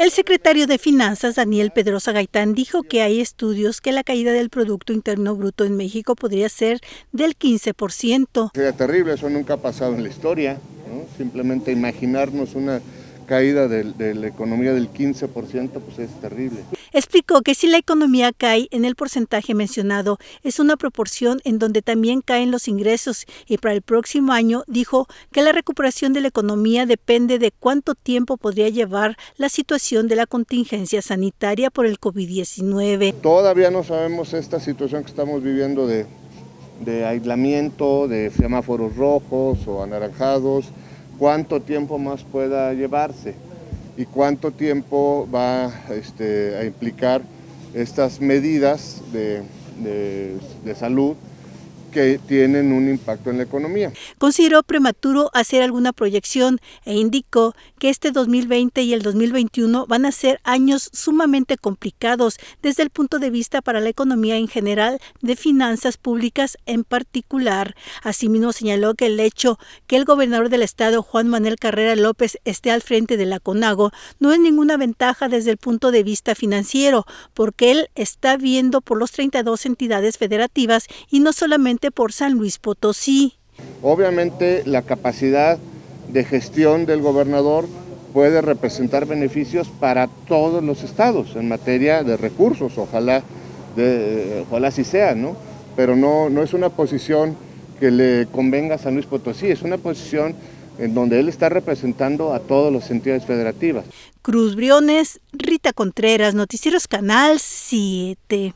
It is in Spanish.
El secretario de Finanzas, Daniel Pedrosa Gaitán, dijo que hay estudios que la caída del Producto Interno Bruto en México podría ser del 15%. Sería terrible, eso nunca ha pasado en la historia. Simplemente imaginarnos una caída de, la economía del 15%, pues es terrible. Explicó que si la economía cae en el porcentaje mencionado, es una proporción en donde también caen los ingresos y para el próximo año dijo que la recuperación de la economía depende de cuánto tiempo podría llevar la situación de la contingencia sanitaria por el COVID-19. Todavía no sabemos esta situación que estamos viviendo de, aislamiento, de semáforos rojos o anaranjados, cuánto tiempo más pueda llevarse y cuánto tiempo va este, a implicar estas medidas de, de salud que tienen un impacto en la economía. Consideró prematuro hacer alguna proyección e indicó que este 2020 y el 2021 van a ser años sumamente complicados desde el punto de vista para la economía en general, de finanzas públicas en particular. Asimismo señaló que el hecho que el gobernador del estado, Juan Manuel Carrera López, esté al frente de la CONAGO no es ninguna ventaja desde el punto de vista financiero, porque él está viendo por los 32 entidades federativas y no solamente por San Luis Potosí. Obviamente la capacidad de gestión del gobernador puede representar beneficios para todos los estados en materia de recursos, ojalá, de, ojalá así sea, ¿no? Pero no, no es una posición que le convenga a San Luis Potosí, es una posición en donde él está representando a todas las entidades federativas. Cruz Briones, Rita Contreras, Noticieros Canal 7.